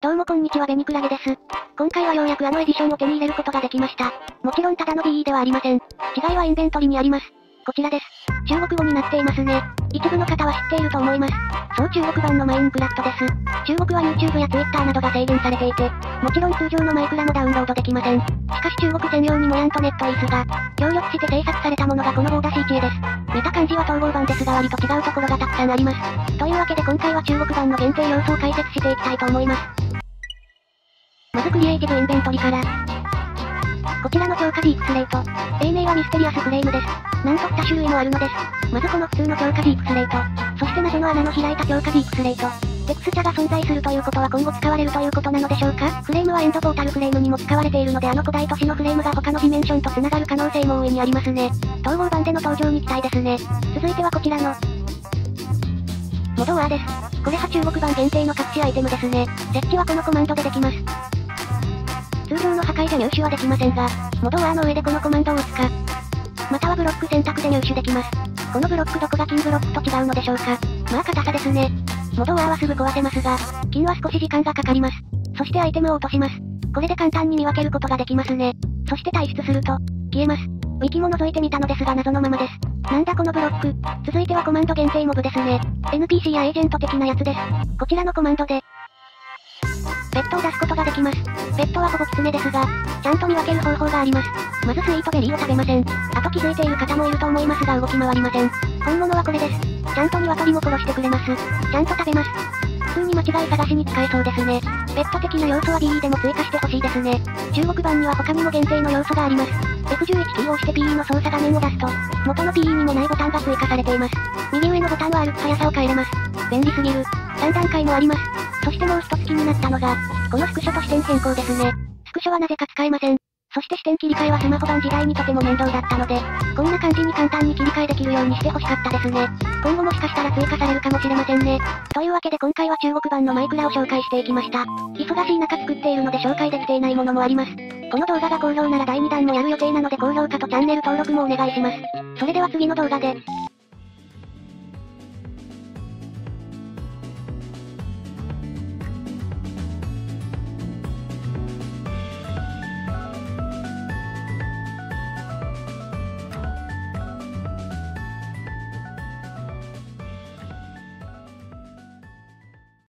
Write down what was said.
どうもこんにちはベニクラゲです。今回はようやくあのエディションを手に入れることができました。もちろんただの BE ではありません。違いはインベントリにあります。こちらです。中国語になっていますね。一部の方は知っていると思います。そう中国版のマインクラフトです。中国は YouTube や Twitter などが制限されていて、もちろん通常のマイクラもダウンロードできません。しかし中国専用にモヤンとネットイースが、協力して制作されたものがこのボーダシーチエです。見た感じは統合版ですが割と違うところがたくさんあります。というわけで今回は中国版の限定要素を解説していきたいと思います。クリエイティブインベントリから。こちらの強化ディープスレート。英名は Mysterious Frame です。なんと2種類もあるのです。まずこの普通の強化ディープスレート。そして謎の穴の開いた強化ディープスレート。テクスチャが存在するということは今後使われるということなのでしょうか？フレームはエンドポータルフレームにも使われているのであの古代都市のフレームが他のディメンションと繋がる可能性も大いにありますね。統合版での登場に期待ですね。続いてはこちらの、 mod ore です。これは中国版限定の隠しアイテムですね。設置はこのコマンドでできます。通常の破壊で入手はできませんが、モドワーの上でこのコマンドを打つか、またはブロック選択で入手できます。このブロックどこが金ブロックと違うのでしょうか。まあ硬さですね。モドワーはすぐ壊せますが、金は少し時間がかかります。そしてアイテムを落とします。これで簡単に見分けることができますね。そして退出すると、消えます。ウィキも覗いてみたのですが謎のままです。なんだこのブロック。続いてはコマンド限定モブですね。NPC やエージェント的なやつです。こちらのコマンドで、ペットを出すことができます。ペットはほぼキツネですが、ちゃんと見分ける方法があります。まずスイートベリーを食べません。あと気づいている方もいると思いますが動き回りません。本物はこれです。ちゃんと鶏も殺してくれます。ちゃんと食べます。普通に間違い探しに使えそうですね。ペット的な要素は BE でも追加してほしいですね。中国版には他にも限定の要素があります。F11 キーを押して PE の操作画面を出すと、元の PE にもないボタンが追加されています。右上のボタンは歩く速さを変えれます。便利すぎる。3段階もあります。そしてもう一つ気になったのが、このスクショと視点変更ですね。スクショはなぜか使えません。そして視点切り替えはスマホ版時代にとても面倒だったので、こんな感じに簡単に切り替えできるようにしてほしかったですね。今後もしかしたら追加されるかもしれませんね。というわけで今回は中国版のマイクラを紹介していきました。忙しい中作っているので紹介できていないものもあります。この動画が好評なら第2弾もやる予定なので高評価とチャンネル登録もお願いします。それでは次の動画で。